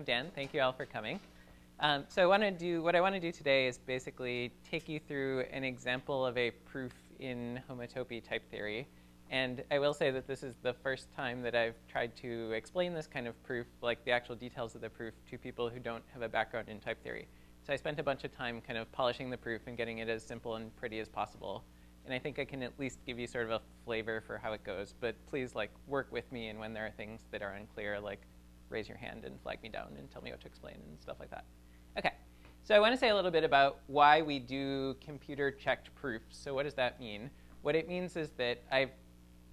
I'm Dan. Thank you all for coming. Um, so I want to do what I want to do today is basically take you through an example of a proof in homotopy type theory. And I will say that this is the first time that I've tried to explain this kind of proof, like the actual details of the proof, to people who don't have a background in type theory. So I spent a bunch of time kind of polishing the proof and getting it as simple and pretty as possible. And I think I can at least give you sort of a flavor for how it goes. But please like work with me, and when there are things that are unclear, like raise your hand and flag me down and tell me what to explain and stuff like that. Okay, so I want to say a little bit about why we do computer-checked proofs. So what does that mean? What it means is that I've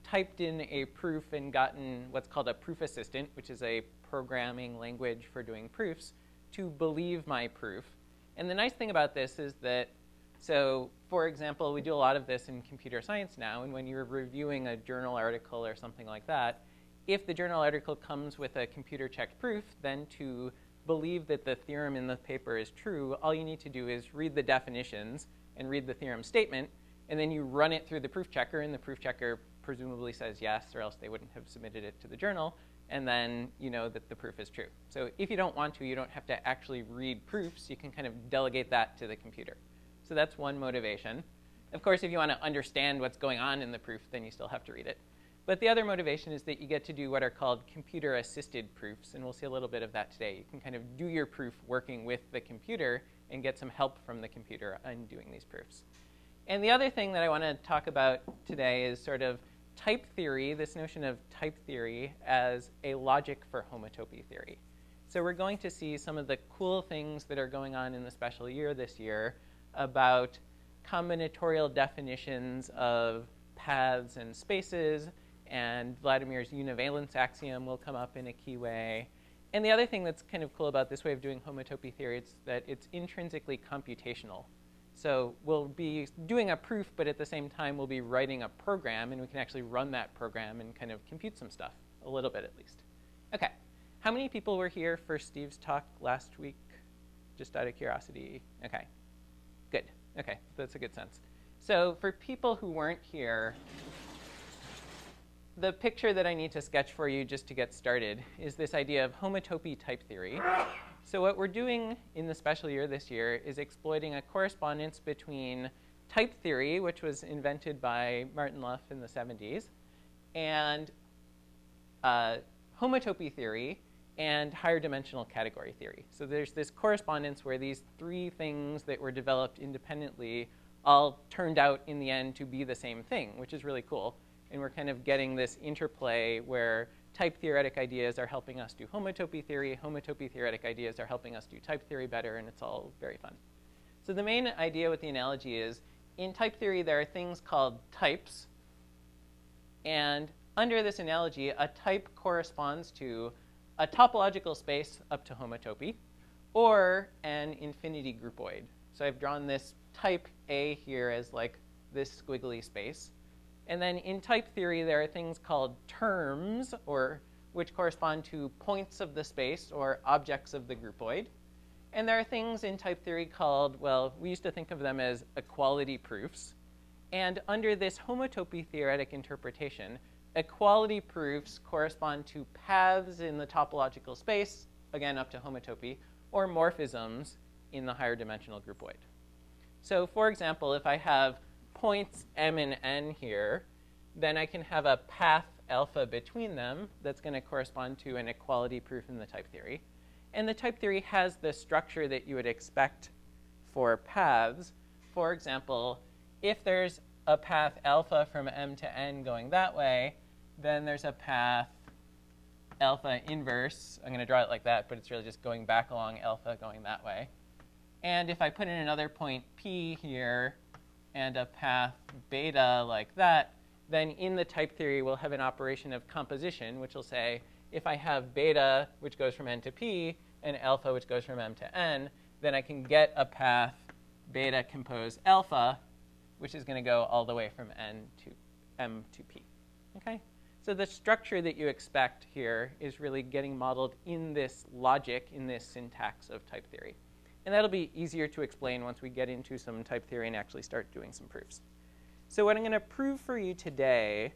typed in a proof and gotten what's called a proof assistant, which is a programming language for doing proofs, to believe my proof. And the nice thing about this is that, so for example, we do a lot of this in computer science now, and when you're reviewing a journal article or something like that, if the journal article comes with a computer-checked proof, then to believe that the theorem in the paper is true, all you need to do is read the definitions and read the theorem statement, and then you run it through the proof checker, and the proof checker presumably says yes, or else they wouldn't have submitted it to the journal, and then you know that the proof is true. So if you don't want to, you don't have to actually read proofs. You can kind of delegate that to the computer. So that's one motivation. Of course, if you want to understand what's going on in the proof, then you still have to read it. But the other motivation is that you get to do what are called computer-assisted proofs, and we'll see a little bit of that today. You can kind of do your proof working with the computer and get some help from the computer in doing these proofs. And the other thing that I want to talk about today is sort of type theory, this notion of type theory as a logic for homotopy theory. So we're going to see some of the cool things that are going on in the special year this year about combinatorial definitions of paths and spaces and Vladimir's univalence axiom will come up in a key way. And the other thing that's kind of cool about this way of doing homotopy theory is that it's intrinsically computational. So we'll be doing a proof, but at the same time we'll be writing a program, and we can actually run that program and kind of compute some stuff, a little bit at least. Okay, how many people were here for Steve's talk last week? Just out of curiosity. Okay, good. Okay, that's a good sense. So for people who weren't here, the picture that I need to sketch for you just to get started is this idea of homotopy type theory. So what we're doing in the special year this year is exploiting a correspondence between type theory, which was invented by Martin-Löf in the 70s, and uh, homotopy theory and higher dimensional category theory. So there's this correspondence where these three things that were developed independently all turned out in the end to be the same thing, which is really cool and we're kind of getting this interplay where type theoretic ideas are helping us do homotopy theory, homotopy theoretic ideas are helping us do type theory better, and it's all very fun. So the main idea with the analogy is, in type theory, there are things called types, and under this analogy, a type corresponds to a topological space up to homotopy, or an infinity groupoid. So I've drawn this type A here as like this squiggly space. And then in type theory, there are things called terms, or which correspond to points of the space or objects of the groupoid. And there are things in type theory called, well, we used to think of them as equality proofs. And under this homotopy theoretic interpretation, equality proofs correspond to paths in the topological space, again up to homotopy, or morphisms in the higher dimensional groupoid. So for example, if I have points m and n here, then I can have a path alpha between them that's going to correspond to an equality proof in the type theory. And the type theory has the structure that you would expect for paths. For example, if there's a path alpha from m to n going that way, then there's a path alpha inverse. I'm going to draw it like that, but it's really just going back along alpha going that way. And if I put in another point p here, and a path beta like that, then in the type theory we'll have an operation of composition, which will say if I have beta, which goes from n to p, and alpha, which goes from m to n, then I can get a path beta compose alpha, which is going to go all the way from n to m to p. Okay? So the structure that you expect here is really getting modeled in this logic, in this syntax of type theory. And that'll be easier to explain once we get into some type theory and actually start doing some proofs. So what I'm going to prove for you today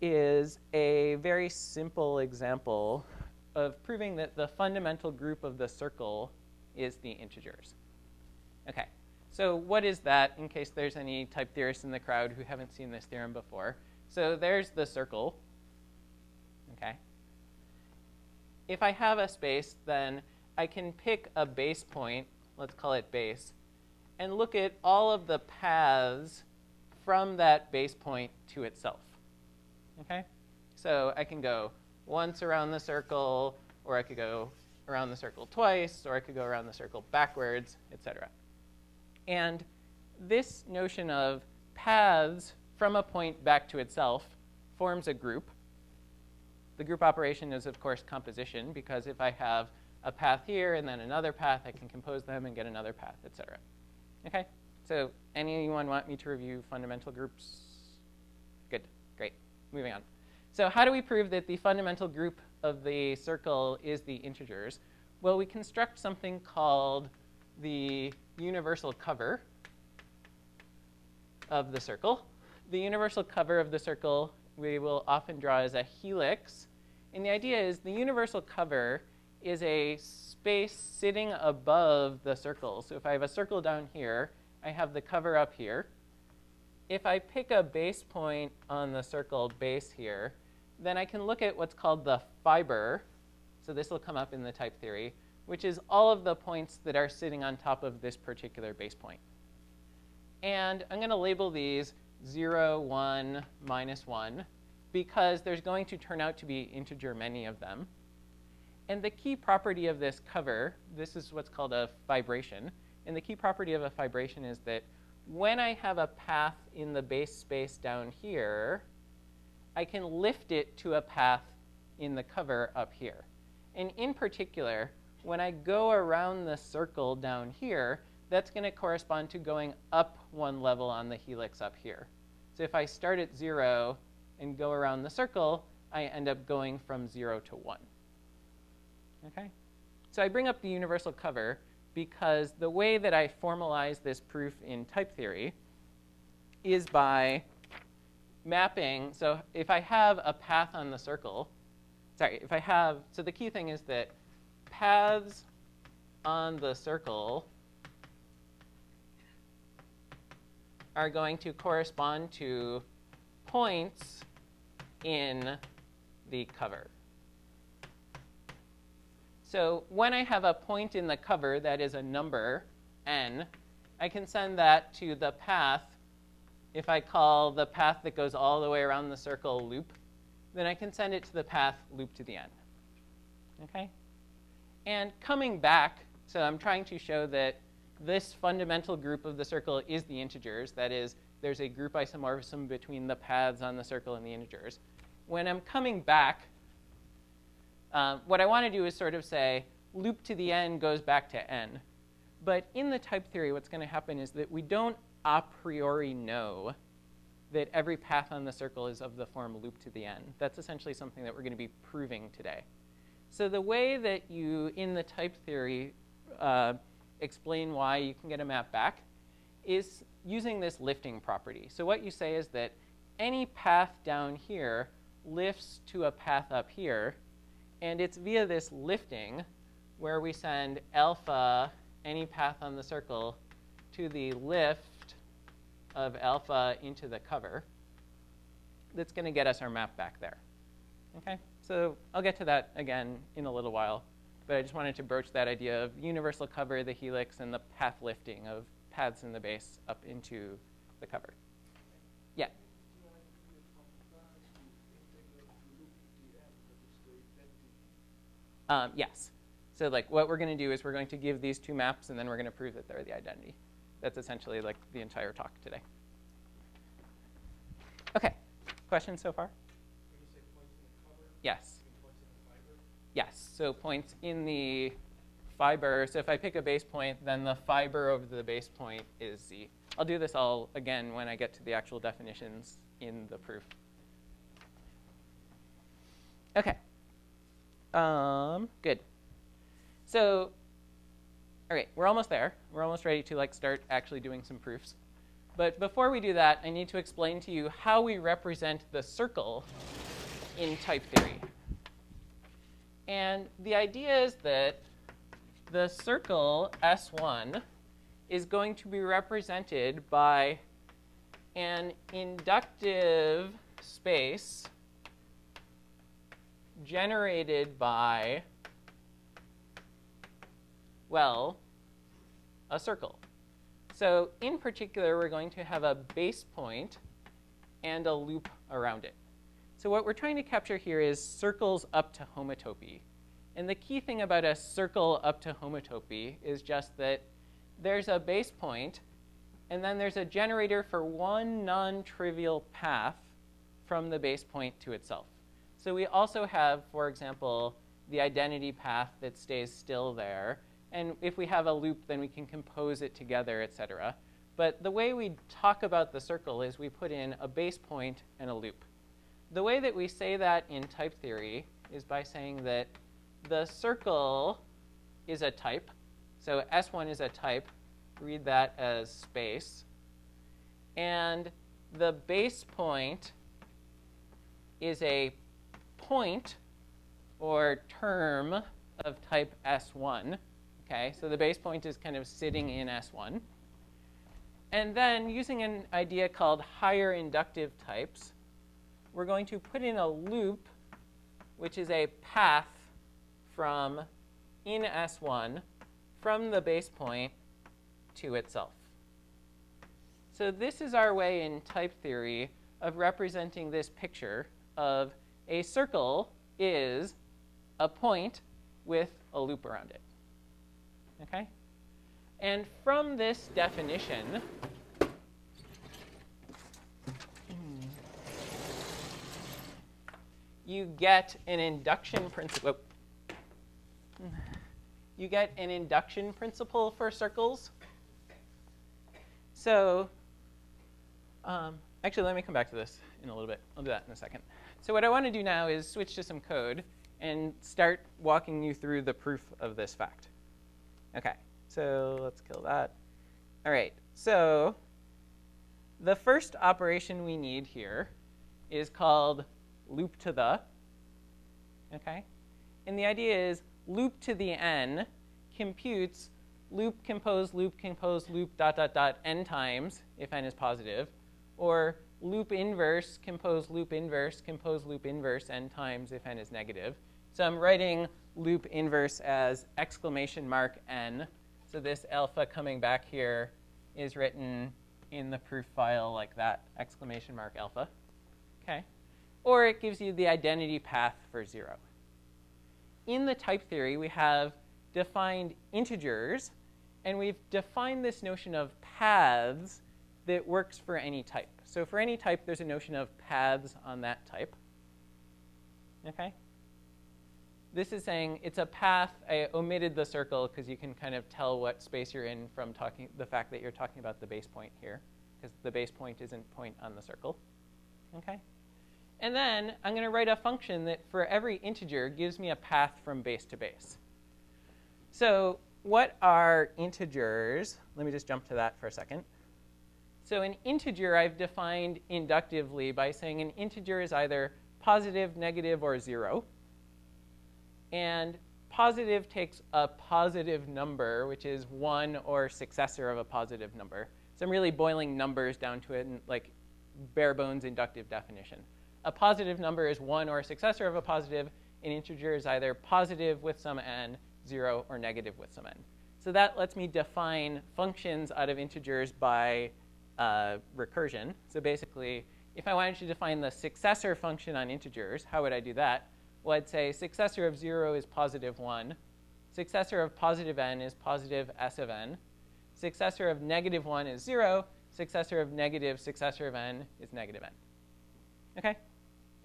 is a very simple example of proving that the fundamental group of the circle is the integers. Okay, so what is that in case there's any type theorists in the crowd who haven't seen this theorem before? So there's the circle, okay? If I have a space, then I can pick a base point, let's call it base, and look at all of the paths from that base point to itself. Okay? So I can go once around the circle, or I could go around the circle twice, or I could go around the circle backwards, etc. And this notion of paths from a point back to itself forms a group. The group operation is, of course, composition, because if I have a path here and then another path, I can compose them and get another path, etc. Okay? So anyone want me to review fundamental groups? Good, great. Moving on. So how do we prove that the fundamental group of the circle is the integers? Well, we construct something called the universal cover of the circle. The universal cover of the circle we will often draw as a helix. And the idea is the universal cover is a space sitting above the circle. So if I have a circle down here, I have the cover up here. If I pick a base point on the circle base here, then I can look at what's called the fiber. So this will come up in the type theory, which is all of the points that are sitting on top of this particular base point. And I'm going to label these 0, 1, minus 1, because there's going to turn out to be integer many of them. And the key property of this cover, this is what's called a fibration. And the key property of a fibration is that when I have a path in the base space down here, I can lift it to a path in the cover up here. And in particular, when I go around the circle down here, that's going to correspond to going up one level on the helix up here. So if I start at 0 and go around the circle, I end up going from 0 to 1. Okay? So I bring up the universal cover because the way that I formalize this proof in type theory is by mapping. So if I have a path on the circle, sorry, if I have, so the key thing is that paths on the circle are going to correspond to points in the cover. So when I have a point in the cover that is a number, n, I can send that to the path. If I call the path that goes all the way around the circle loop, then I can send it to the path loop to the n. Okay? And coming back, so I'm trying to show that this fundamental group of the circle is the integers. That is, there's a group isomorphism between the paths on the circle and the integers. When I'm coming back uh, what I want to do is sort of say loop to the n goes back to n. But in the type theory, what's going to happen is that we don't a priori know that every path on the circle is of the form loop to the n. That's essentially something that we're going to be proving today. So the way that you, in the type theory, uh, explain why you can get a map back is using this lifting property. So what you say is that any path down here lifts to a path up here, and it's via this lifting where we send alpha, any path on the circle, to the lift of alpha into the cover that's going to get us our map back there. Okay, so I'll get to that again in a little while, but I just wanted to broach that idea of universal cover, the helix, and the path lifting of paths in the base up into the cover. Yeah. Um, yes. So like what we're going to do is we're going to give these two maps and then we're going to prove that they're the identity. That's essentially like the entire talk today. Okay. Questions so far? Yes. Yes. So points in the fiber. So if I pick a base point, then the fiber over the base point is z. I'll do this all again when I get to the actual definitions in the proof. Okay. Um, good. So, all right, we're almost there. We're almost ready to like start actually doing some proofs. But before we do that, I need to explain to you how we represent the circle in type theory. And the idea is that the circle S1 is going to be represented by an inductive space generated by, well, a circle. So in particular, we're going to have a base point and a loop around it. So what we're trying to capture here is circles up to homotopy. And the key thing about a circle up to homotopy is just that there's a base point, and then there's a generator for one non-trivial path from the base point to itself. So we also have, for example, the identity path that stays still there. And if we have a loop, then we can compose it together, et cetera. But the way we talk about the circle is we put in a base point and a loop. The way that we say that in type theory is by saying that the circle is a type. So S1 is a type. Read that as space. And the base point is a point or term of type S1. Okay, so the base point is kind of sitting in S1. And then using an idea called higher inductive types, we're going to put in a loop, which is a path from in S1 from the base point to itself. So this is our way in type theory of representing this picture of a circle is a point with a loop around it. Okay? And from this definition, you get an induction principle. You get an induction principle for circles. So, um, actually, let me come back to this in a little bit. I'll do that in a second. So what I want to do now is switch to some code and start walking you through the proof of this fact. Okay, so let's kill that. All right, so the first operation we need here is called loop to the, okay? And the idea is loop to the n computes loop compose loop compose loop dot dot dot n times if n is positive, or loop inverse compose loop inverse compose loop inverse n times if n is negative. So I'm writing loop inverse as exclamation mark n. So this alpha coming back here is written in the proof file like that, exclamation mark alpha. Okay or it gives you the identity path for 0. In the type theory, we have defined integers, and we've defined this notion of paths that works for any type. So for any type, there's a notion of paths on that type. Okay? This is saying it's a path. I omitted the circle because you can kind of tell what space you're in from talking the fact that you're talking about the base point here, because the base point isn't point on the circle. Okay? And then I'm going to write a function that for every integer gives me a path from base to base. So what are integers? Let me just jump to that for a second. So an integer I've defined inductively by saying an integer is either positive, negative, or 0. And positive takes a positive number, which is 1 or successor of a positive number. So I'm really boiling numbers down to a like bare bones inductive definition a positive number is 1 or a successor of a positive. An integer is either positive with some n, 0, or negative with some n. So that lets me define functions out of integers by uh, recursion. So basically, if I wanted to define the successor function on integers, how would I do that? Well, I'd say successor of 0 is positive 1. Successor of positive n is positive s of n. Successor of negative 1 is 0. Successor of negative successor of n is negative n. Okay?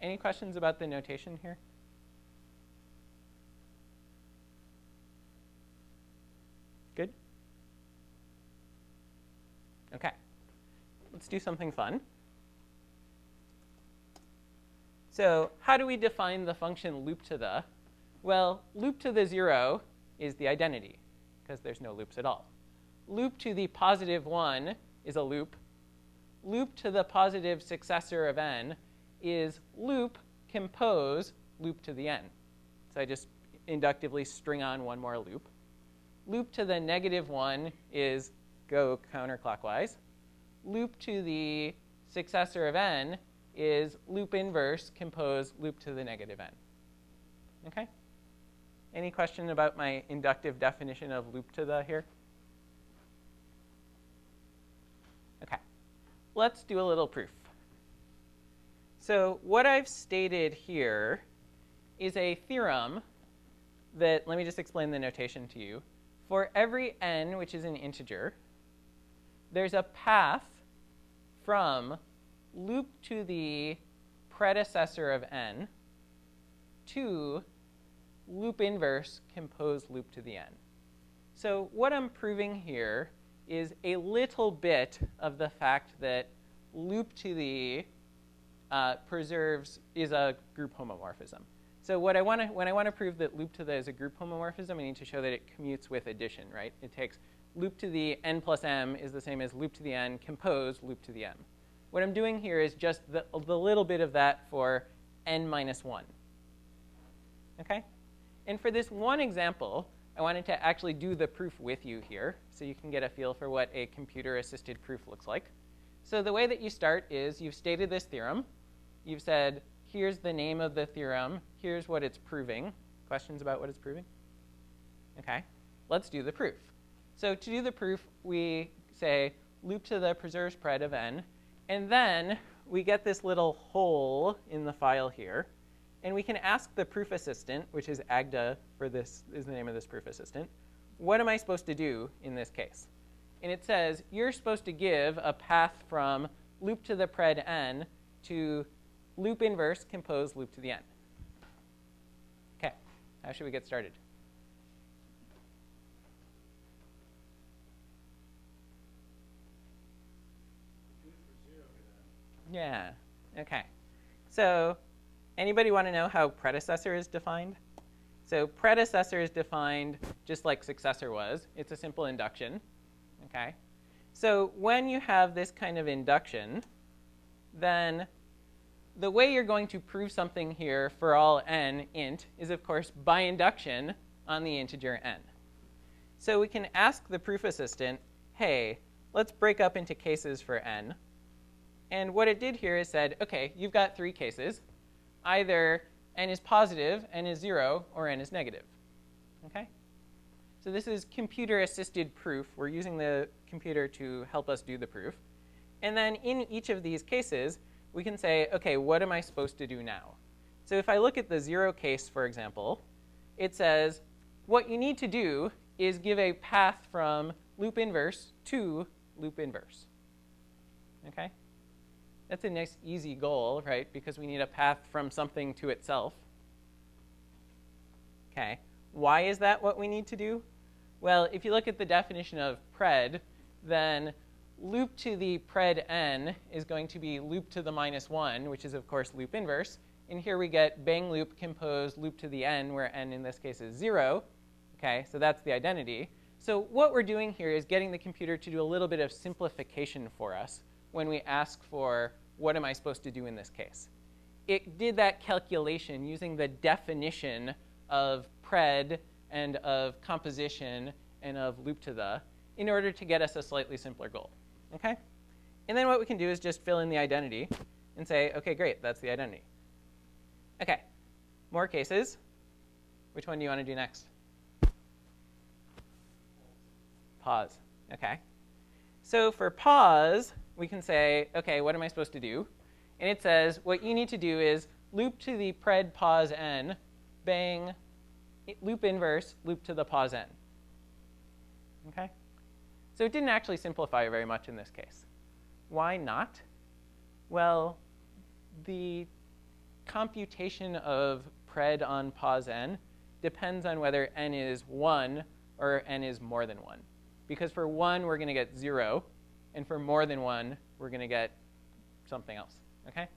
Any questions about the notation here? Good? Okay. Let's do something fun. So how do we define the function loop to the? Well, loop to the 0 is the identity, because there's no loops at all. Loop to the positive 1 is a loop. Loop to the positive successor of n is loop compose loop to the n. So I just inductively string on one more loop. Loop to the negative 1 is go counterclockwise. Loop to the successor of n is loop inverse compose loop to the negative n. Okay? Any question about my inductive definition of loop to the here? Okay. Let's do a little proof. So what I've stated here is a theorem that, let me just explain the notation to you. For every n, which is an integer, there's a path from loop to the predecessor of n to loop inverse compose loop to the n. So what I'm proving here is a little bit of the fact that loop to the uh, preserves is a group homomorphism. So what I want to when I want to prove that loop to the is a group homomorphism, I need to show that it commutes with addition, right? It takes loop to the n plus m is the same as loop to the n compose loop to the m. What I'm doing here is just the, the little bit of that for n minus 1. Okay? And for this one example, I wanted to actually do the proof with you here so you can get a feel for what a computer-assisted proof looks like. So the way that you start is you've stated this theorem. You've said, here's the name of the theorem. Here's what it's proving. Questions about what it's proving? Okay, let's do the proof. So to do the proof, we say loop to the preserves pred of n, and then we get this little hole in the file here. And we can ask the proof assistant, which is Agda for this is the name of this proof assistant, what am I supposed to do in this case? And it says you're supposed to give a path from loop to the pred n to loop inverse compose loop to the n. Okay, how should we get started? Yeah, okay. So Anybody want to know how predecessor is defined? So predecessor is defined just like successor was. It's a simple induction. Okay. So when you have this kind of induction, then the way you're going to prove something here for all n int is, of course, by induction on the integer n. So we can ask the proof assistant, hey, let's break up into cases for n. And what it did here is said, OK, you've got three cases either n is positive, n is 0, or n is negative. Okay? So this is computer-assisted proof. We're using the computer to help us do the proof. And then in each of these cases, we can say, OK, what am I supposed to do now? So if I look at the 0 case, for example, it says what you need to do is give a path from loop inverse to loop inverse. Okay? That's a nice, easy goal, right? Because we need a path from something to itself. Okay. Why is that what we need to do? Well, if you look at the definition of pred, then loop to the pred n is going to be loop to the minus 1, which is, of course, loop inverse. And here we get bang loop compose loop to the n, where n in this case is 0. Okay, so that's the identity. So what we're doing here is getting the computer to do a little bit of simplification for us when we ask for what am I supposed to do in this case. It did that calculation using the definition of pred and of composition and of loop to the in order to get us a slightly simpler goal. Okay? And then what we can do is just fill in the identity and say, OK, great, that's the identity. OK, more cases. Which one do you want to do next? Pos. OK. So for pos, we can say, OK, what am I supposed to do? And it says what you need to do is loop to the pred pos n, bang, loop inverse, loop to the pos n. Okay? So it didn't actually simplify very much in this case. Why not? Well, the computation of pred on pos n depends on whether n is 1 or n is more than 1. Because for 1, we're going to get 0. And for more than 1, we're going to get something else. Okay?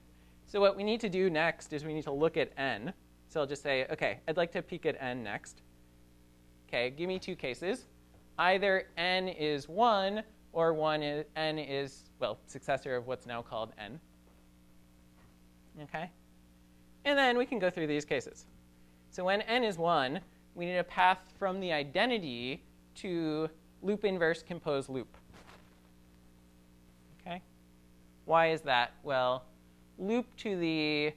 So what we need to do next is we need to look at n. So I'll just say, OK, I'd like to peek at n next. OK, give me two cases. Either n is 1 or 1 is, n is, well, successor of what's now called n. OK? And then we can go through these cases. So when n is 1, we need a path from the identity to loop inverse compose loop. Okay? Why is that? Well, loop to the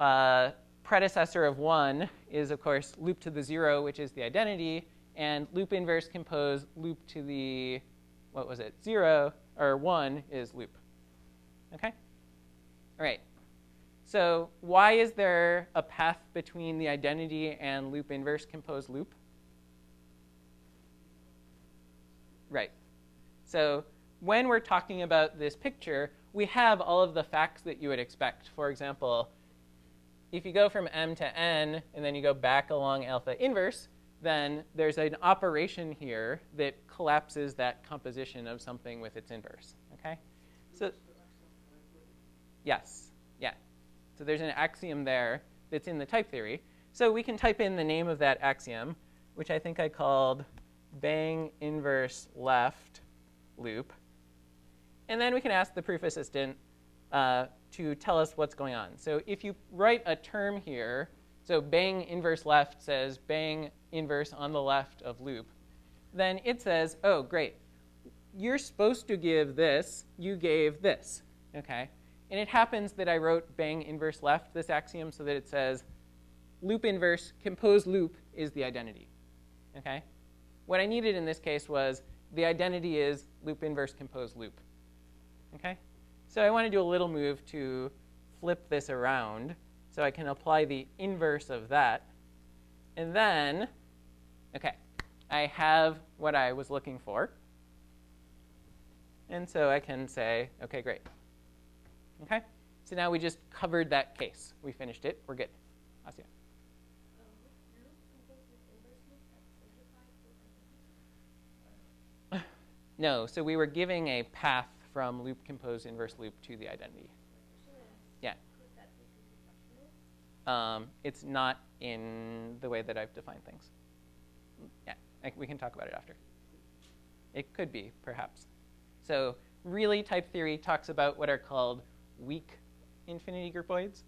uh, predecessor of 1 is, of course, loop to the 0, which is the identity, and loop inverse compose loop to the, what was it, 0, or 1 is loop. Okay? All right. So why is there a path between the identity and loop inverse compose loop? Right. So when we're talking about this picture, we have all of the facts that you would expect. For example, if you go from m to n and then you go back along alpha inverse, then there's an operation here that collapses that composition of something with its inverse. Okay? So yes, yeah. So there's an axiom there that's in the type theory. So we can type in the name of that axiom, which I think I called bang inverse left loop. And then we can ask the proof assistant uh, to tell us what's going on. So if you write a term here, so bang inverse left says bang inverse on the left of loop, then it says, oh, great. You're supposed to give this. You gave this. Okay? And it happens that I wrote bang inverse left, this axiom, so that it says loop inverse compose loop is the identity. Okay? What I needed in this case was the identity is loop inverse compose loop. Okay? So I want to do a little move to flip this around so I can apply the inverse of that. And then, okay, I have what I was looking for. And so I can say, okay, great. Okay? So now we just covered that case. We finished it. We're good. No, so we were giving a path from loop compose inverse loop to the identity. Yeah. Um, it's not in the way that I've defined things. Yeah, I, we can talk about it after. It could be, perhaps. So really, type theory talks about what are called weak infinity groupoids.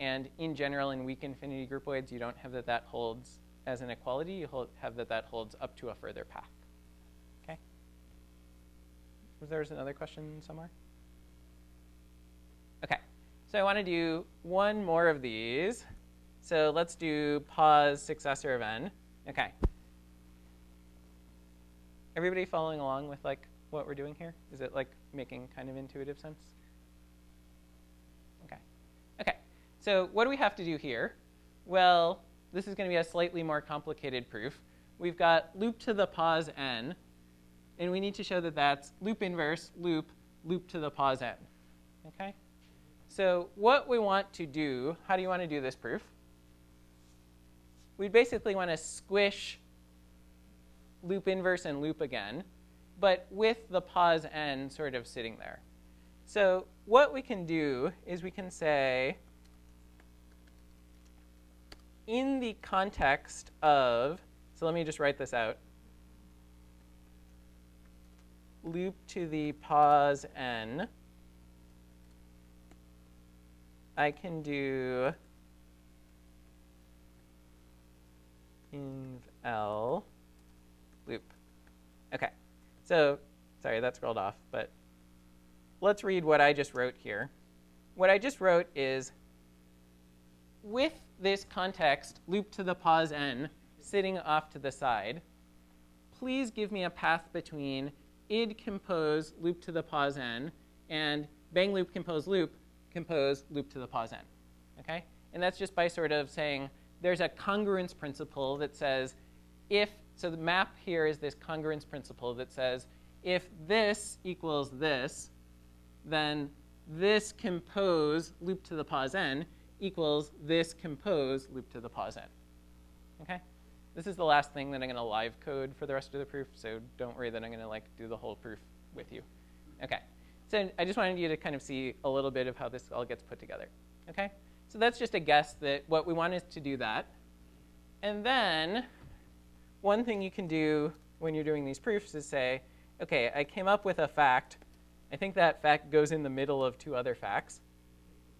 And in general, in weak infinity groupoids, you don't have that that holds as an equality. You hold, have that that holds up to a further path. Was there another question somewhere? Okay, so I want to do one more of these. So let's do pos successor of n. Okay. Everybody following along with like what we're doing here? Is it like making kind of intuitive sense? Okay. Okay. So what do we have to do here? Well, this is going to be a slightly more complicated proof. We've got loop to the pos n, and we need to show that that's loop inverse, loop, loop to the pos n. Okay? So what we want to do, how do you want to do this proof? We basically want to squish loop inverse and loop again, but with the pos n sort of sitting there. So what we can do is we can say, in the context of, so let me just write this out loop to the pos n, I can do inv l loop. Okay, so sorry, that scrolled off, but let's read what I just wrote here. What I just wrote is with this context, loop to the pos n, sitting off to the side, please give me a path between id compose loop to the pos n, and bang loop compose loop compose loop to the pos n. Okay? And that's just by sort of saying there's a congruence principle that says if, so the map here is this congruence principle that says if this equals this, then this compose loop to the pos n equals this compose loop to the pos n. Okay? This is the last thing that I'm going to live code for the rest of the proof, so don't worry that I'm going to like do the whole proof with you. Okay, so I just wanted you to kind of see a little bit of how this all gets put together. Okay, so that's just a guess that what we want is to do that. And then one thing you can do when you're doing these proofs is say, okay, I came up with a fact. I think that fact goes in the middle of two other facts.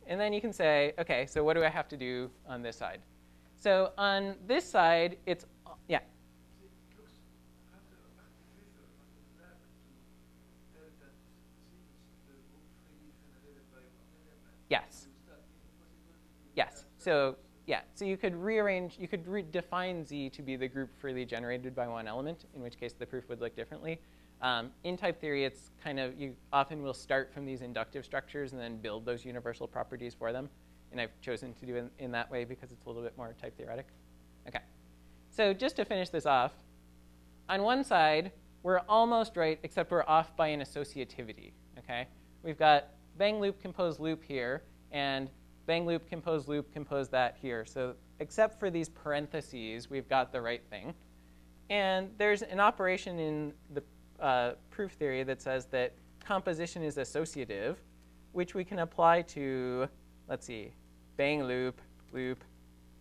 And then you can say, okay, so what do I have to do on this side? So on this side, it's, yeah. Yes. Yes. So yeah, so you could rearrange, you could redefine Z to be the group freely generated by one element, in which case the proof would look differently. Um, in type theory, it's kind of, you often will start from these inductive structures and then build those universal properties for them. And I've chosen to do it in, that way because it's a little bit more type theoretic. Okay. So just to finish this off, on one side, we're almost right, except we're off by an associativity, okay? We've got bang loop compose loop here, and bang loop compose loop compose that here. So except for these parentheses, we've got the right thing. And there's an operation in the uh, proof theory that says that composition is associative, which we can apply to, let's see, bang loop, loop,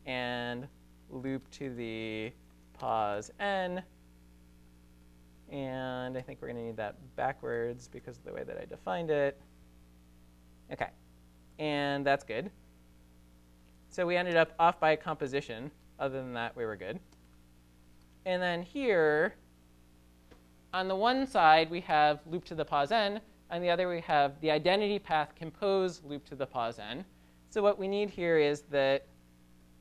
and loop to the pos n. And I think we're going to need that backwards because of the way that I defined it. OK. And that's good. So we ended up off by a composition. Other than that, we were good. And then here, on the one side, we have loop to the pos n. On the other, we have the identity path compose loop to the pos n. So what we need here is that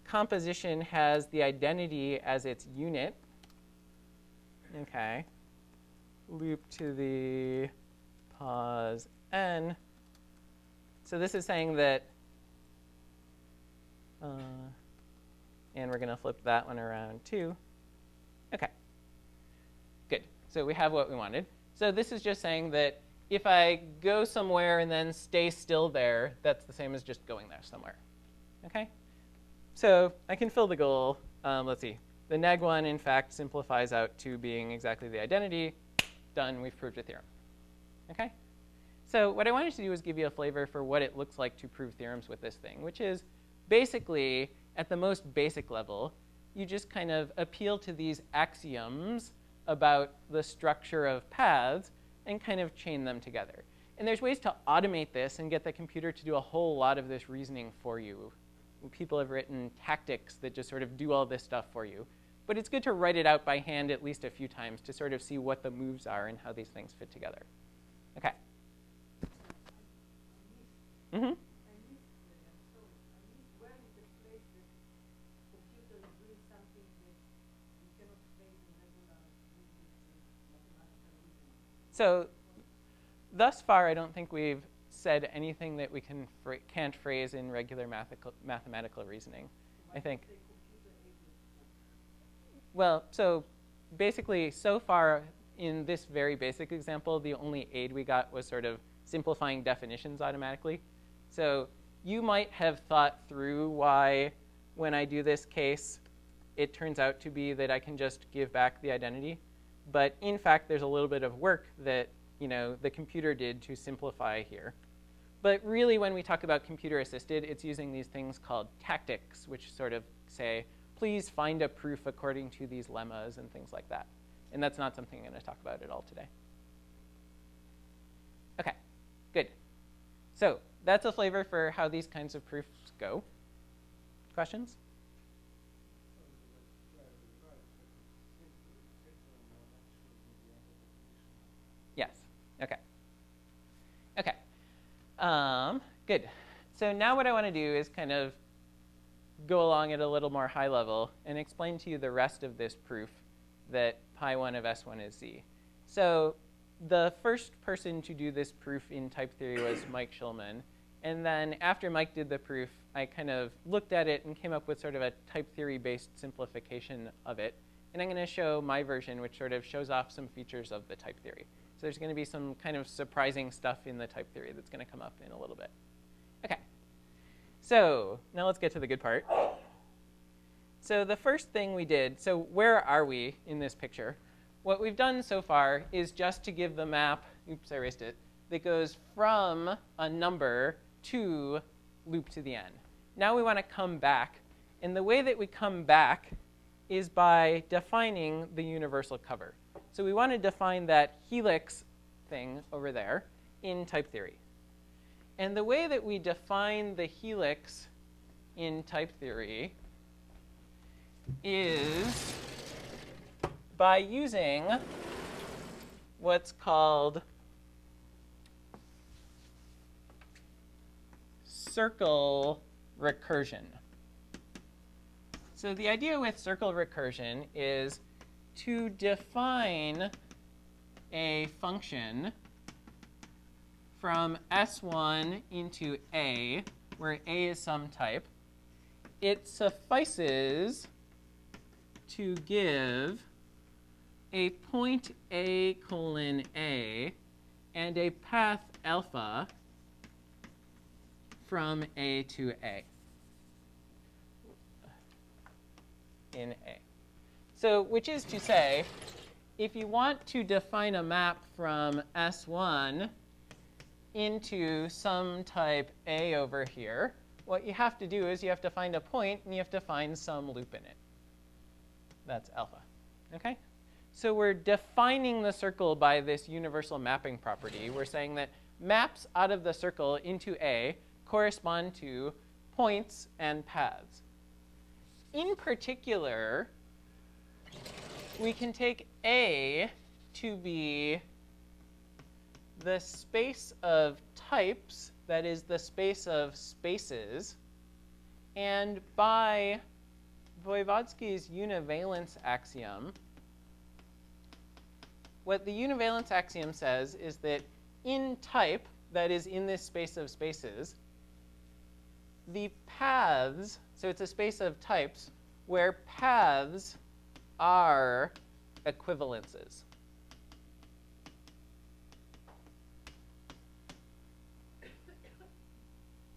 composition has the identity as its unit. Okay. Loop to the pos n. So this is saying that, uh, and we're going to flip that one around too. Okay. Good. So we have what we wanted. So this is just saying that if I go somewhere and then stay still there, that's the same as just going there somewhere. Okay? So I can fill the goal. Um, let's see. The neg one, in fact, simplifies out to being exactly the identity. Done. We've proved a theorem. Okay? So what I wanted to do was give you a flavor for what it looks like to prove theorems with this thing, which is basically, at the most basic level, you just kind of appeal to these axioms about the structure of paths and kind of chain them together. And there's ways to automate this and get the computer to do a whole lot of this reasoning for you. People have written tactics that just sort of do all this stuff for you. But it's good to write it out by hand at least a few times to sort of see what the moves are and how these things fit together. Okay. Mm-hmm. So thus far, I don't think we've said anything that we can can't phrase in regular mathematical reasoning. I think. Well, so basically, so far in this very basic example, the only aid we got was sort of simplifying definitions automatically. So you might have thought through why, when I do this case, it turns out to be that I can just give back the identity. But in fact, there's a little bit of work that you know, the computer did to simplify here. But really, when we talk about computer assisted, it's using these things called tactics, which sort of say, please find a proof according to these lemmas and things like that. And that's not something I'm going to talk about at all today. OK, good. So that's a flavor for how these kinds of proofs go. Questions? Okay. Okay. Um, good. So now what I want to do is kind of go along at a little more high level and explain to you the rest of this proof that pi 1 of S1 is Z. So the first person to do this proof in type theory was Mike Shulman. And then after Mike did the proof, I kind of looked at it and came up with sort of a type theory-based simplification of it. And I'm going to show my version, which sort of shows off some features of the type theory. So there's going to be some kind of surprising stuff in the type theory that's going to come up in a little bit. Okay. So now let's get to the good part. So the first thing we did, so where are we in this picture? What we've done so far is just to give the map, oops, I erased it, that goes from a number to loop to the n. Now we want to come back. And the way that we come back is by defining the universal cover. So we want to define that helix thing over there in type theory. And the way that we define the helix in type theory is by using what's called circle recursion. So the idea with circle recursion is to define a function from S1 into A, where A is some type, it suffices to give a point A colon A and a path alpha from A to A in A. So, which is to say, if you want to define a map from S1 into some type A over here, what you have to do is you have to find a point and you have to find some loop in it. That's alpha. Okay? So we're defining the circle by this universal mapping property. We're saying that maps out of the circle into A correspond to points and paths. In particular, we can take A to be the space of types, that is the space of spaces, and by Voevodsky's univalence axiom, what the univalence axiom says is that in type, that is in this space of spaces, the paths, so it's a space of types, where paths are equivalences.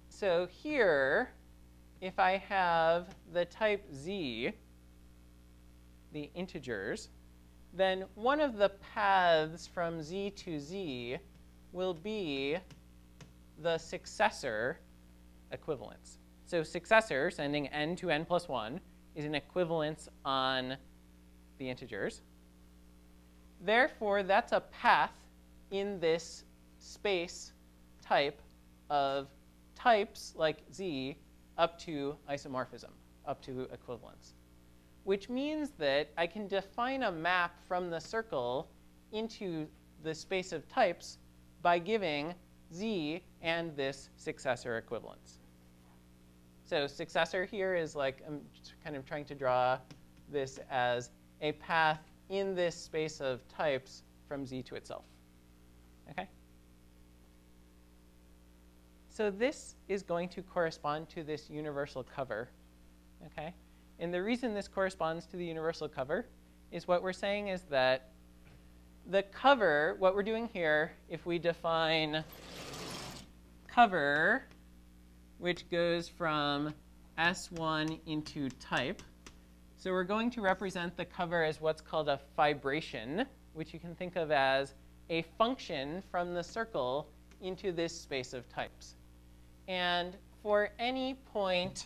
So here, if I have the type z, the integers, then one of the paths from z to z will be the successor equivalence. So successor, sending n to n plus 1, is an equivalence on the integers. Therefore, that's a path in this space type of types like z up to isomorphism, up to equivalence. Which means that I can define a map from the circle into the space of types by giving z and this successor equivalence. So successor here is like I'm kind of trying to draw this as a path in this space of types from z to itself. Okay? So this is going to correspond to this universal cover. Okay? And the reason this corresponds to the universal cover is what we're saying is that the cover, what we're doing here, if we define cover, which goes from S1 into type, so we're going to represent the cover as what's called a fibration, which you can think of as a function from the circle into this space of types. And for any point,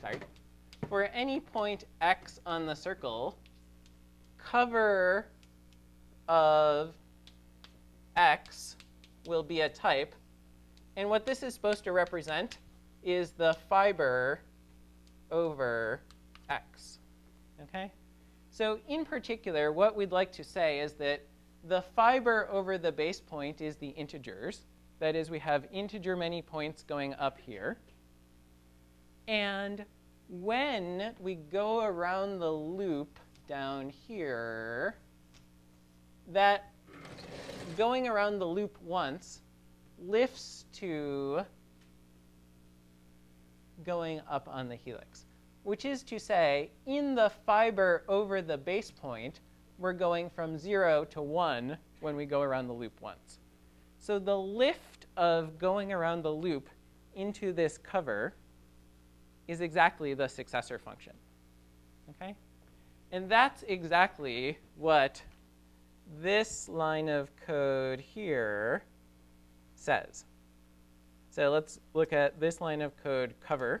sorry, for any point x on the circle, cover of x will be a type. And what this is supposed to represent is the fiber over x. Okay? So in particular, what we'd like to say is that the fiber over the base point is the integers. That is, we have integer many points going up here. And when we go around the loop down here, that going around the loop once lifts to going up on the helix, which is to say, in the fiber over the base point, we're going from 0 to 1 when we go around the loop once. So the lift of going around the loop into this cover is exactly the successor function. Okay? And that's exactly what this line of code here says. So let's look at this line of code cover.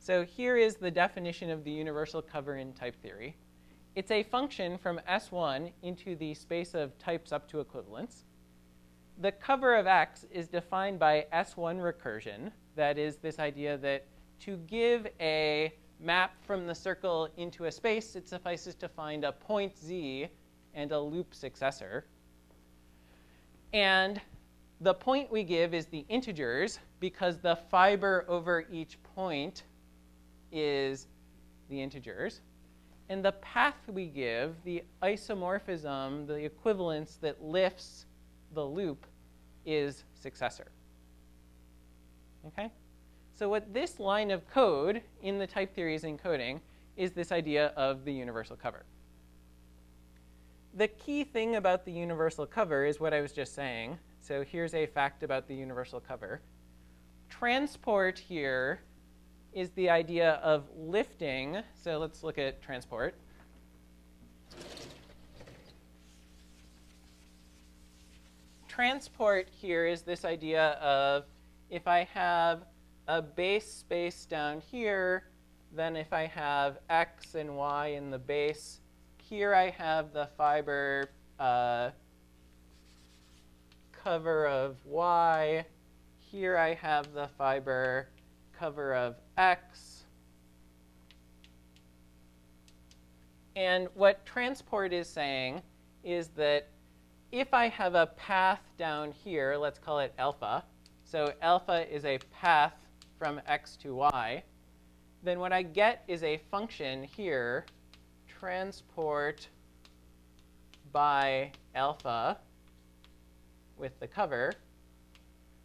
So here is the definition of the universal cover in type theory. It's a function from S1 into the space of types up to equivalence. The cover of X is defined by S1 recursion. That is this idea that to give a map from the circle into a space, it suffices to find a point z and a loop successor. And the point we give is the integers because the fiber over each point is the integers. And the path we give, the isomorphism, the equivalence that lifts the loop, is successor. Okay? So what this line of code in the type theory is encoding is this idea of the universal cover. The key thing about the universal cover is what I was just saying. So here's a fact about the universal cover. Transport here is the idea of lifting. So let's look at transport. Transport here is this idea of if I have a base space down here, then if I have x and y in the base, here I have the fiber uh, cover of y. Here I have the fiber cover of x. And what transport is saying is that if I have a path down here, let's call it alpha, so alpha is a path from x to y, then what I get is a function here, transport by alpha with the cover,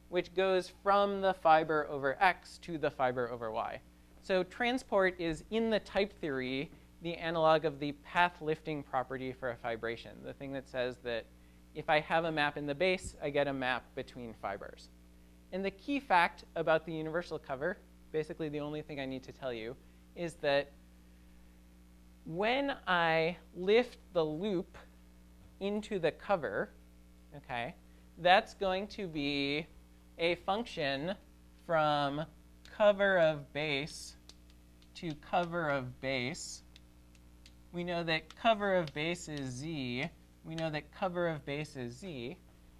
which goes from the fiber over x to the fiber over y. So transport is, in the type theory, the analog of the path lifting property for a fibration, the thing that says that if I have a map in the base, I get a map between fibers. And the key fact about the universal cover, basically the only thing I need to tell you, is that when I lift the loop into the cover, okay, that's going to be a function from cover of base to cover of base. We know that cover of base is z. We know that cover of base is z.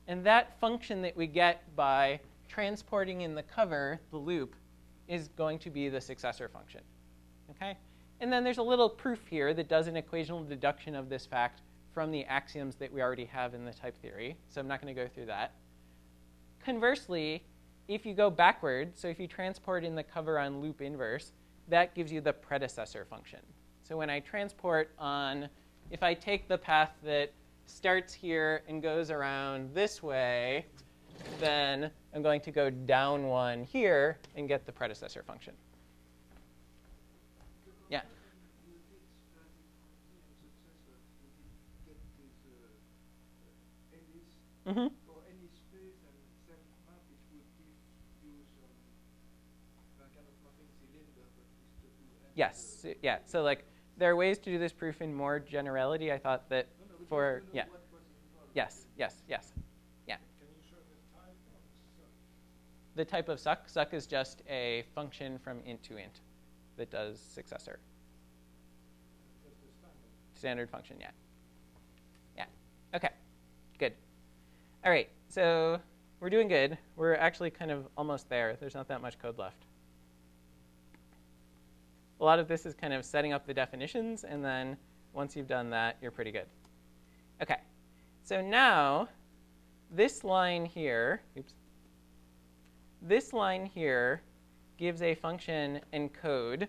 And that function that we get by transporting in the cover, the loop, is going to be the successor function. Okay? And then there's a little proof here that does an equational deduction of this fact from the axioms that we already have in the type theory. So I'm not going to go through that. Conversely, if you go backward, so if you transport in the cover on loop inverse, that gives you the predecessor function. So when I transport on, if I take the path that starts here and goes around this way, then I'm going to go down one here and get the predecessor function. Yeah. Mm-hmm. Yes, yeah. So like there are ways to do this proof in more generality. I thought that no, no, for yeah. Yes, yes, yes. Yeah. The type of suck. Suck is just a function from int to int that does successor. Standard function, yeah. Yeah. Okay. Good. All right. So we're doing good. We're actually kind of almost there. There's not that much code left a lot of this is kind of setting up the definitions, and then once you've done that, you're pretty good. Okay, so now this line here, oops, this line here gives a function encode.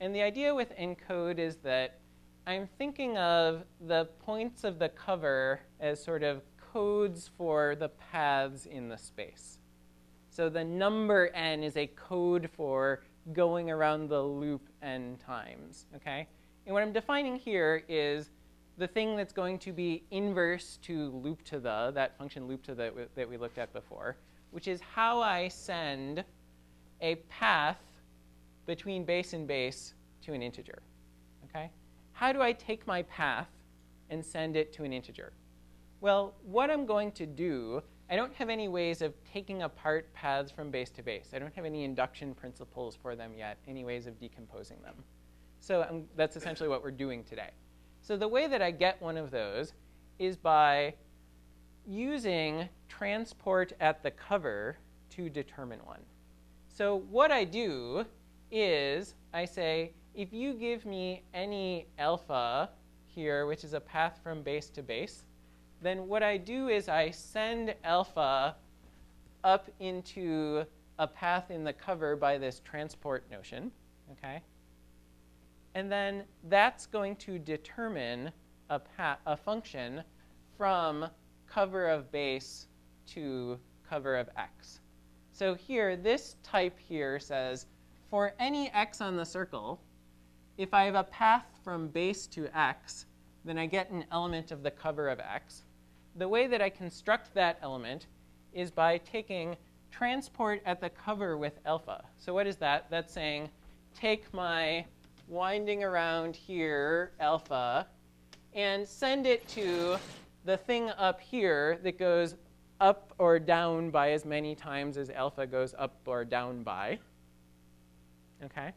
And the idea with encode is that I'm thinking of the points of the cover as sort of codes for the paths in the space. So the number n is a code for going around the loop n times, okay? And what I'm defining here is the thing that's going to be inverse to loop to the, that function loop to the that we looked at before, which is how I send a path between base and base to an integer, okay? How do I take my path and send it to an integer? Well, what I'm going to do I don't have any ways of taking apart paths from base to base. I don't have any induction principles for them yet, any ways of decomposing them. So um, that's essentially what we're doing today. So the way that I get one of those is by using transport at the cover to determine one. So what I do is I say, if you give me any alpha here, which is a path from base to base, then what I do is I send alpha up into a path in the cover by this transport notion, okay? And then that's going to determine a, a function from cover of base to cover of x. So here, this type here says, for any x on the circle, if I have a path from base to x, then I get an element of the cover of x. The way that I construct that element is by taking transport at the cover with alpha. So what is that? That's saying take my winding around here, alpha, and send it to the thing up here that goes up or down by as many times as alpha goes up or down by. Okay?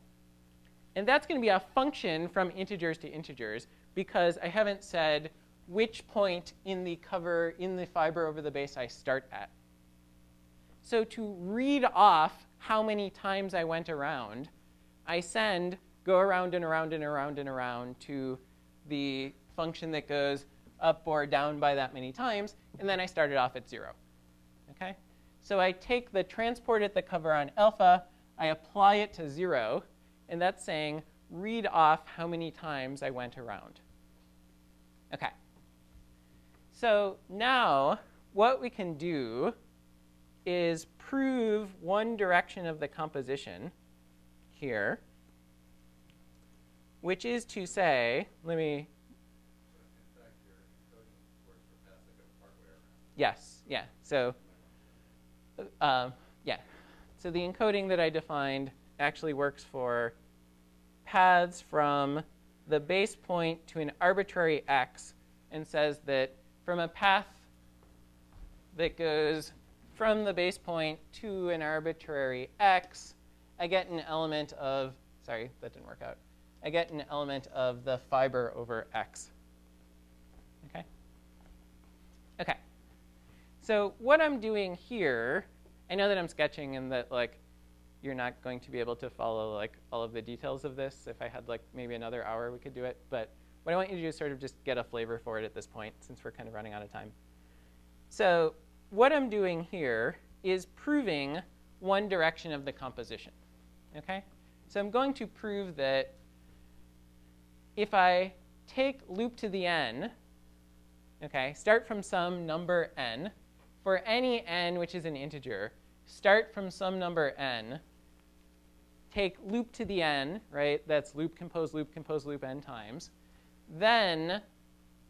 And that's going to be a function from integers to integers because I haven't said which point in the cover, in the fiber over the base I start at. So to read off how many times I went around, I send go around and around and around and around to the function that goes up or down by that many times, and then I started off at zero. Okay? So I take the transport at the cover on alpha, I apply it to zero, and that's saying read off how many times I went around. Okay. So now what we can do is prove one direction of the composition here, which is to say, let me Yes, yeah. So, uh, yeah. So the encoding that I defined actually works for paths from the base point to an arbitrary x and says that from a path that goes from the base point to an arbitrary x, I get an element of, sorry, that didn't work out. I get an element of the fiber over x. Okay? Okay. So what I'm doing here, I know that I'm sketching and that like you're not going to be able to follow like all of the details of this. If I had like maybe another hour, we could do it. But what I want you to do is sort of just get a flavor for it at this point, since we're kind of running out of time. So what I'm doing here is proving one direction of the composition. Okay? So I'm going to prove that if I take loop to the n, okay, start from some number n, for any n which is an integer, start from some number n, take loop to the n, right? That's loop compose loop compose loop n times. Then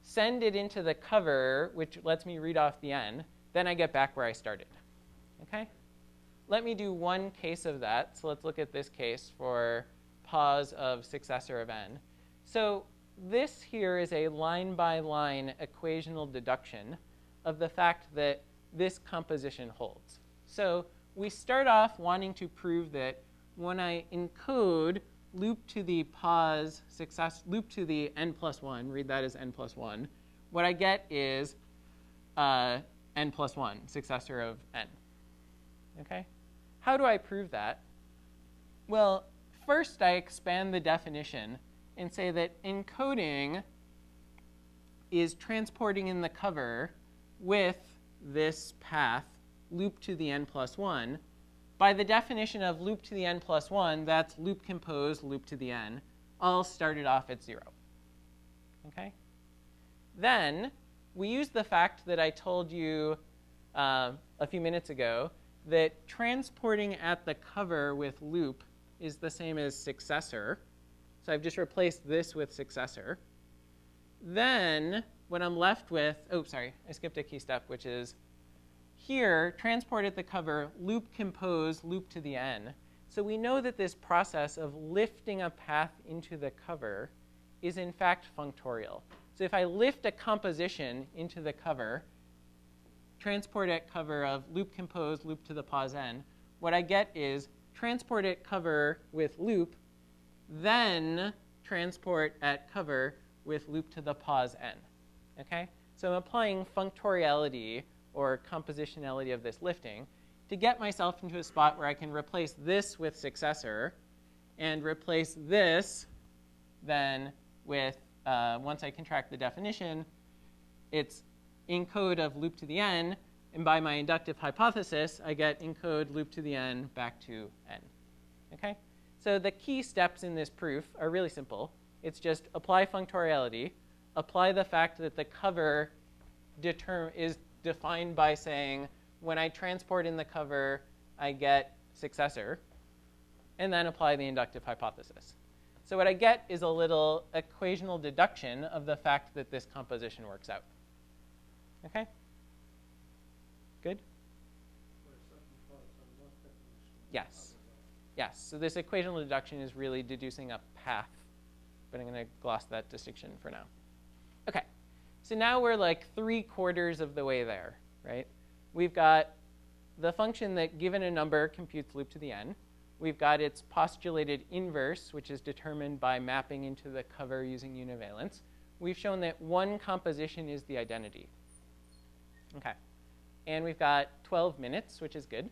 send it into the cover, which lets me read off the n. Then I get back where I started. Okay? Let me do one case of that. So let's look at this case for pos of successor of n. So this here is a line-by-line -line equational deduction of the fact that this composition holds. So we start off wanting to prove that when I encode loop to the pos success, loop to the n plus 1, read that as n plus 1, what I get is uh, n plus 1, successor of n. Okay? How do I prove that? Well, first I expand the definition and say that encoding is transporting in the cover with this path, loop to the n plus 1, by the definition of loop to the n plus 1, that's loop compose, loop to the n, all started off at 0. Okay? Then we use the fact that I told you uh, a few minutes ago that transporting at the cover with loop is the same as successor. So I've just replaced this with successor. Then what I'm left with, oh, sorry, I skipped a key step, which is here, transport at the cover, loop compose, loop to the n. So we know that this process of lifting a path into the cover is in fact functorial. So if I lift a composition into the cover, transport at cover of loop compose, loop to the pos n, what I get is transport at cover with loop, then transport at cover with loop to the pos n. Okay? So I'm applying functoriality or compositionality of this lifting to get myself into a spot where I can replace this with successor and replace this then with, uh, once I contract the definition, it's encode of loop to the n, and by my inductive hypothesis, I get encode loop to the n back to n. Okay? So the key steps in this proof are really simple. It's just apply functoriality, apply the fact that the cover is defined by saying when I transport in the cover, I get successor, and then apply the inductive hypothesis. So what I get is a little equational deduction of the fact that this composition works out. Okay? Good? Yes. Yes. So this equational deduction is really deducing a path, but I'm going to gloss that distinction for now. Okay. So now we're like three quarters of the way there, right? We've got the function that given a number computes loop to the n. We've got its postulated inverse, which is determined by mapping into the cover using univalence. We've shown that one composition is the identity. Okay. And we've got 12 minutes, which is good.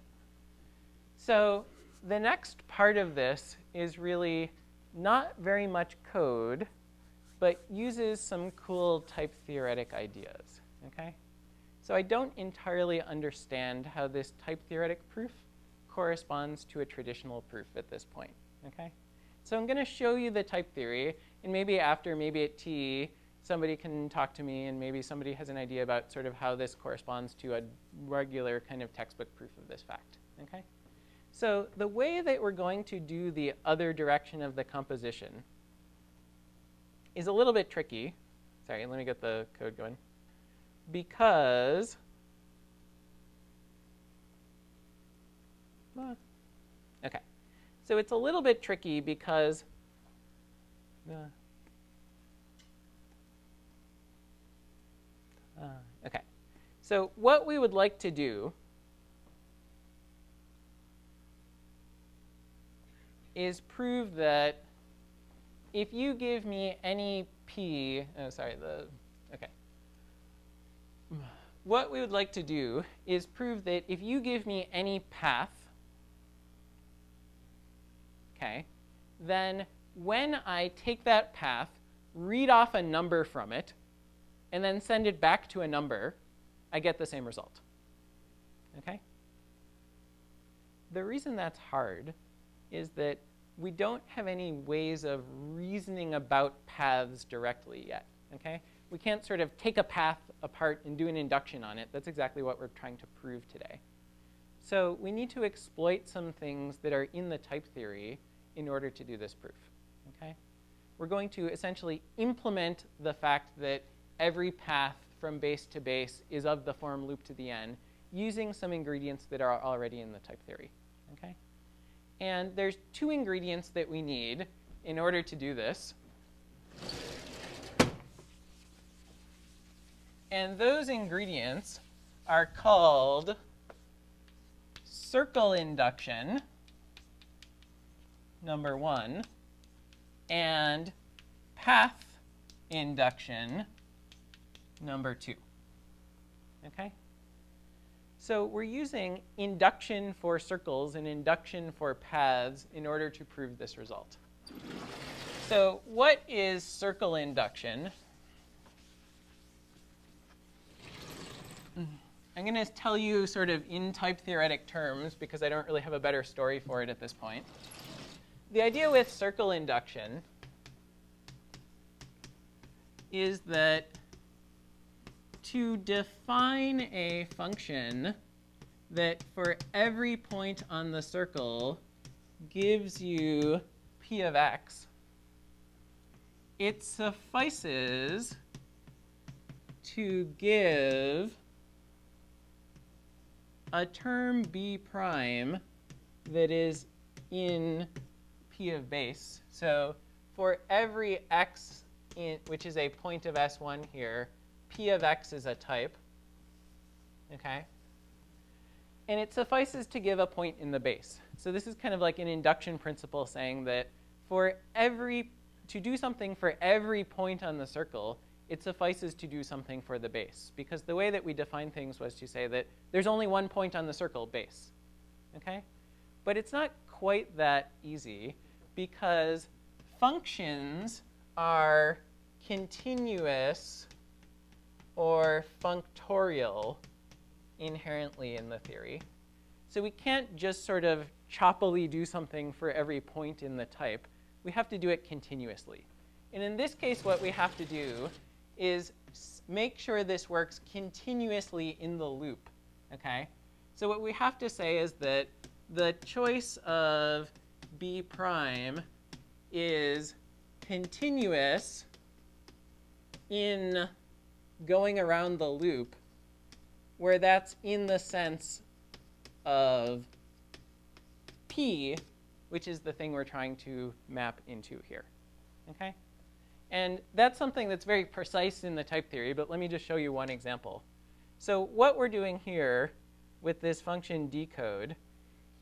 So the next part of this is really not very much code, but uses some cool type theoretic ideas. Okay? So I don't entirely understand how this type theoretic proof corresponds to a traditional proof at this point. Okay? So I'm going to show you the type theory, and maybe after, maybe at tea, somebody can talk to me, and maybe somebody has an idea about sort of how this corresponds to a regular kind of textbook proof of this fact. Okay? So the way that we're going to do the other direction of the composition is a little bit tricky. Sorry, let me get the code going. Because okay, so it's a little bit tricky because uh, okay, so what we would like to do is prove that if you give me any p, oh, sorry, the, okay. What we would like to do is prove that if you give me any path, okay, then when I take that path, read off a number from it, and then send it back to a number, I get the same result. Okay? The reason that's hard is that we don't have any ways of reasoning about paths directly yet. Okay? We can't sort of take a path apart and do an induction on it. That's exactly what we're trying to prove today. So we need to exploit some things that are in the type theory in order to do this proof. Okay? We're going to essentially implement the fact that every path from base to base is of the form loop to the n using some ingredients that are already in the type theory. Okay? And there's two ingredients that we need in order to do this. And those ingredients are called circle induction, number one, and path induction, number two. Okay? So we're using induction for circles and induction for paths in order to prove this result. So what is circle induction? Mm-hmm. I'm going to tell you sort of in type theoretic terms because I don't really have a better story for it at this point. The idea with circle induction is that to define a function that for every point on the circle gives you p of x, it suffices to give a term b prime that is in p of base. So for every x, in, which is a point of S1 here, p of x is a type, okay? And it suffices to give a point in the base. So this is kind of like an induction principle saying that for every, to do something for every point on the circle, it suffices to do something for the base. Because the way that we define things was to say that there's only one point on the circle, base, okay? But it's not quite that easy because functions are continuous or functorial inherently in the theory. So we can't just sort of choppily do something for every point in the type. We have to do it continuously. And in this case, what we have to do is make sure this works continuously in the loop, okay? So what we have to say is that the choice of b prime is continuous in going around the loop where that's in the sense of p, which is the thing we're trying to map into here. Okay? And that's something that's very precise in the type theory, but let me just show you one example. So what we're doing here with this function decode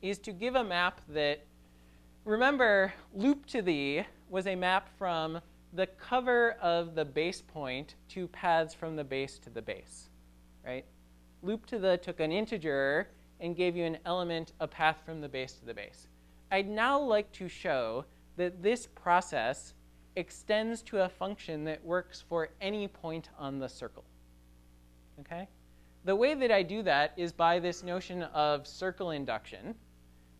is to give a map that, remember, loop to the was a map from the cover of the base to paths from the base to the base, right? Loop to the took an integer and gave you an element, a path from the base to the base. I'd now like to show that this process extends to a function that works for any point on the circle. Okay? The way that I do that is by this notion of circle induction.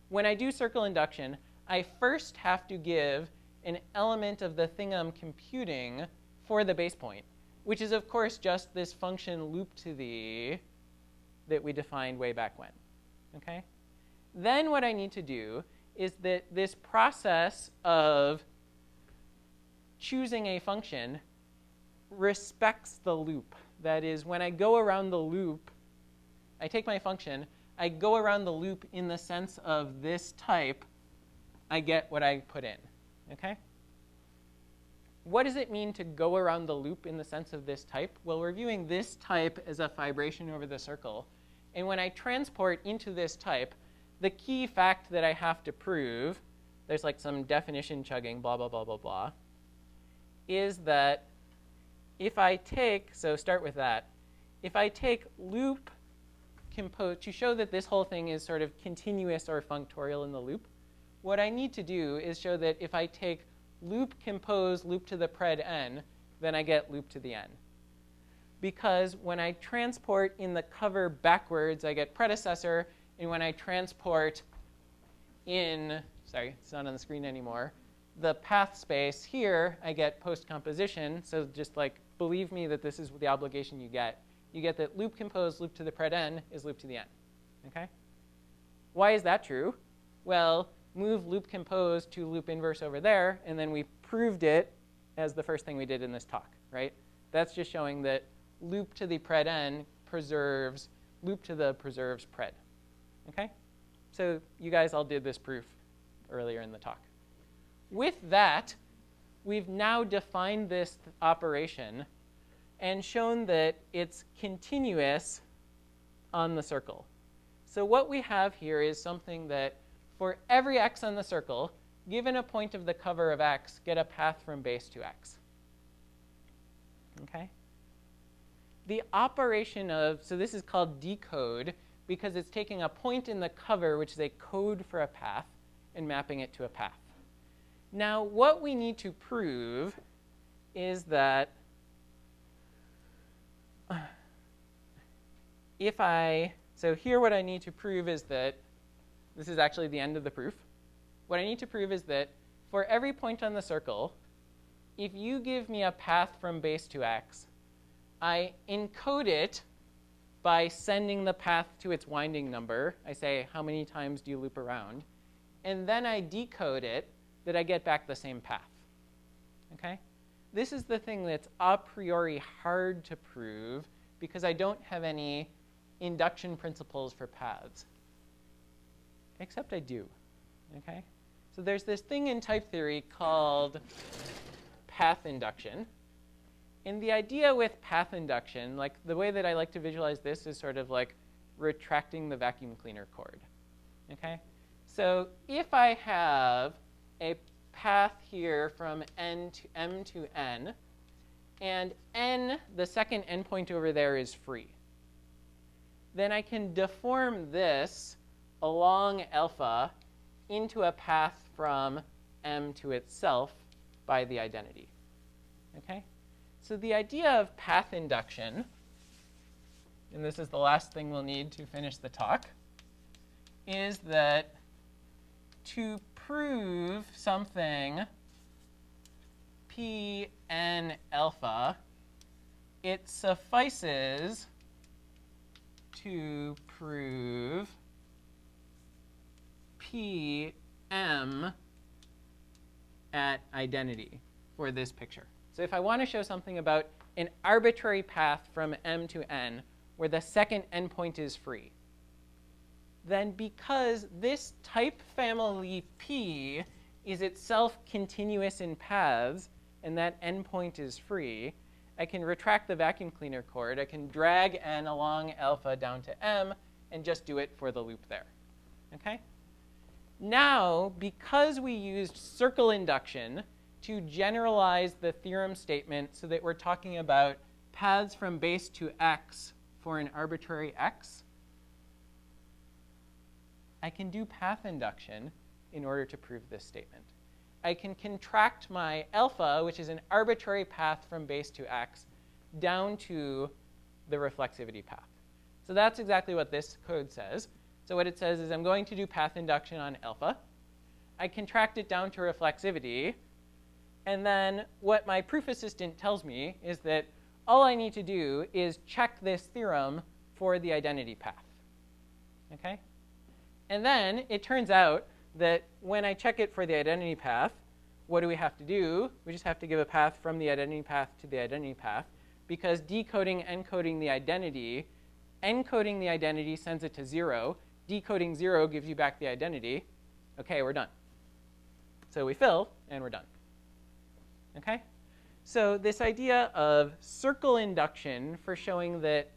When I do circle induction, I first have to give an element of the thing I'm computing for the base point, which is, of course, just this function loop to the that we defined way back when. Okay? Then what I need to do is that this process of choosing a function respects the loop. That is, when I go around the loop, I take my function, I go around the loop in the sense of this type, I get what I put in. Okay? What does it mean to go around the loop in the sense of this type? Well, we're viewing this type as a fibration over the circle. And when I transport into this type, the key fact that I have to prove, there's like some definition chugging, blah, blah, blah, blah, blah, is that if I take, so start with that, if I take loop compose, to show that this whole thing is sort of continuous or functorial in the loop, what I need to do is show that if I take loop compose loop to the pred n, then I get loop to the n because when I transport in the cover backwards, I get predecessor, and when I transport in, sorry, it's not on the screen anymore, the path space here, I get post-composition. So just like, believe me that this is the obligation you get. You get that loop compose loop to the pred n is loop to the n. Okay? Why is that true? Well, move loop compose to loop inverse over there, and then we proved it as the first thing we did in this talk, right? That's just showing that loop to the pred n preserves, loop to the preserves pred. Okay? So you guys all did this proof earlier in the talk. With that, we've now defined this operation and shown that it's continuous on the circle. So what we have here is something that for every x on the circle, given a point of the cover of x, get a path from base to x. Okay? the operation of, so this is called decode because it's taking a point in the cover, which is a code for a path, and mapping it to a path. Now, what we need to prove is that if I, so here what I need to prove is that, this is actually the end of the proof. What I need to prove is that for every point on the circle, if you give me a path from base to x, I encode it by sending the path to its winding number. I say, how many times do you loop around? And then I decode it that I get back the same path. Okay? This is the thing that's a priori hard to prove because I don't have any induction principles for paths. Except I do. Okay? So there's this thing in type theory called path induction. And the idea with path induction, like the way that I like to visualize this is sort of like retracting the vacuum cleaner cord. Okay? So if I have a path here from n to m to n, and n, the second endpoint over there is free, then I can deform this along alpha into a path from m to itself by the identity. Okay? So the idea of path induction, and this is the last thing we'll need to finish the talk, is that to prove something p n alpha, it suffices to prove p m at identity for this picture. So if I want to show something about an arbitrary path from m to n where the second endpoint is free, then because this type family P is itself continuous in paths and that endpoint is free, I can retract the vacuum cleaner cord. I can drag n along alpha down to m and just do it for the loop there. Okay? Now, because we used circle induction to generalize the theorem statement so that we're talking about paths from base to x for an arbitrary x, I can do path induction in order to prove this statement. I can contract my alpha, which is an arbitrary path from base to x, down to the reflexivity path. So that's exactly what this code says. So what it says is I'm going to do path induction on alpha. I contract it down to reflexivity. And then what my proof assistant tells me is that all I need to do is check this theorem for the identity path. Okay? And then it turns out that when I check it for the identity path, what do we have to do? We just have to give a path from the identity path to the identity path because decoding, encoding the identity, encoding the identity sends it to zero, decoding zero gives you back the identity. Okay, we're done. So we fill, and we're done. Okay? So this idea of circle induction for showing that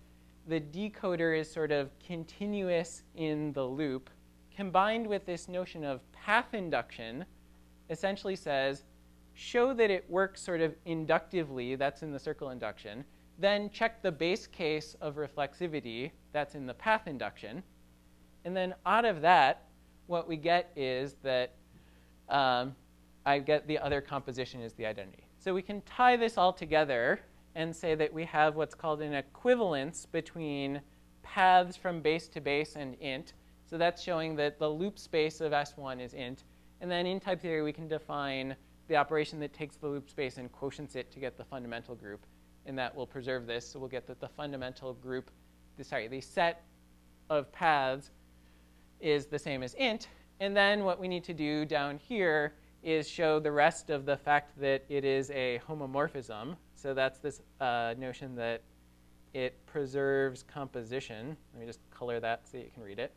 the decoder is sort of continuous in the loop, combined with this notion of path induction, essentially says, show that it works sort of inductively, that's in the circle induction, then check the base case of reflexivity, that's in the path induction, and then out of that, what we get is that um, I get the other composition is the identity. So we can tie this all together and say that we have what's called an equivalence between paths from base to base and int. So that's showing that the loop space of S1 is int. And then in type theory, we can define the operation that takes the loop space and quotients it to get the fundamental group. And that will preserve this. So we'll get that the fundamental group, the, sorry, the set of paths is the same as int. And then what we need to do down here is show the rest of the fact that it is a homomorphism. So that's this uh, notion that it preserves composition. Let me just color that so you can read it.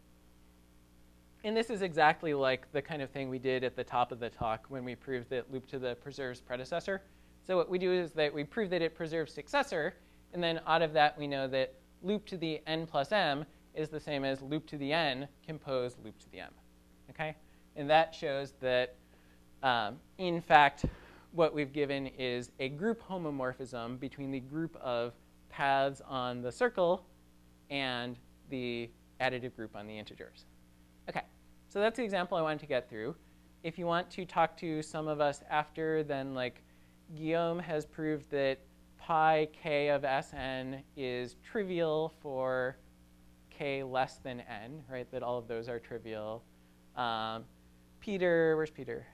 And this is exactly like the kind of thing we did at the top of the talk when we proved that loop to the preserves predecessor. So what we do is that we prove that it preserves successor, and then out of that we know that loop to the n plus m is the same as loop to the n compose loop to the m. Okay? And that shows that, um, in fact, what we've given is a group homomorphism between the group of paths on the circle and the additive group on the integers. Okay, so that's the example I wanted to get through. If you want to talk to some of us after, then like Guillaume has proved that pi k of Sn is trivial for k less than n, right? That all of those are trivial. Um, Peter, where's Peter?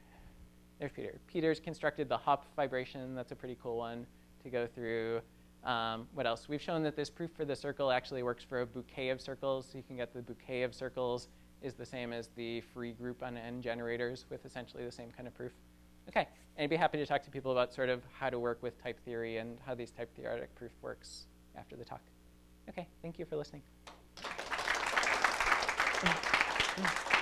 There's Peter. Peter's constructed the Hopf fibration. That's a pretty cool one to go through. Um, what else? We've shown that this proof for the circle actually works for a bouquet of circles. So you can get the bouquet of circles is the same as the free group on n generators with essentially the same kind of proof. Okay, and I'd be happy to talk to people about sort of how to work with type theory and how these type theoretic proof works after the talk. Okay, thank you for listening. Mm.